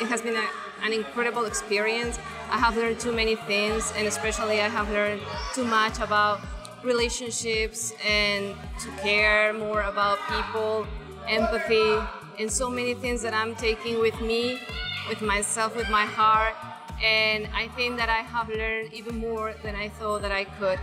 It has been a, an incredible experience. I have learned too many things, and especially I have learned too much about relationships and to care more about people, empathy, and so many things that I'm taking with me, with myself, with my heart. And I think that I have learned even more than I thought that I could.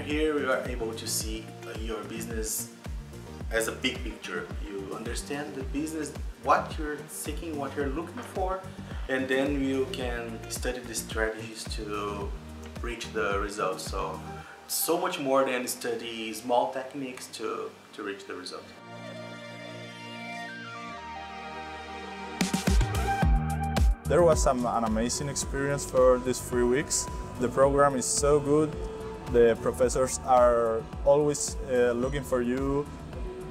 You're here, you are able to see your business as a big picture. You understand the business, what you're seeking, what you're looking for, and then you can study the strategies to reach the results. So, so much more than study small techniques to, to reach the result. There was some, an amazing experience for these three weeks. The program is so good. The professors are always uh, looking for you.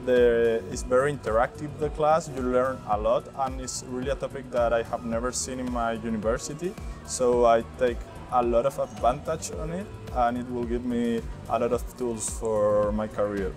The, it's very interactive, the class. You learn a lot, and it's really a topic that I have never seen in my university. So I take a lot of advantage on it, and it will give me a lot of tools for my career.